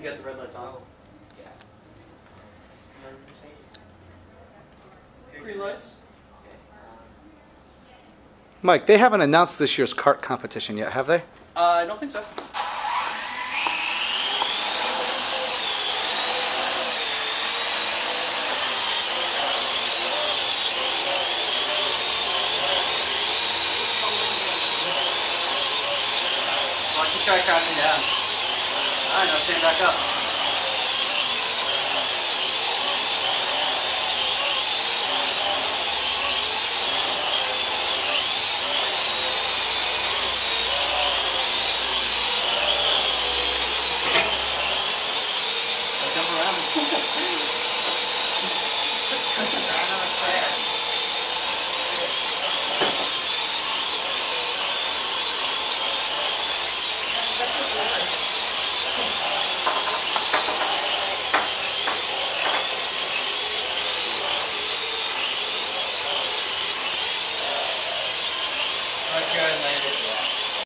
Glenn? You got the red lights on. Oh, yeah. Emergency. Green lights. Um, Mike, they haven't announced this year's kart competition yet, have they? Uh, I don't think so. Watch you try crashing down. Alright, now stand back up. Jump around. Right here and landed.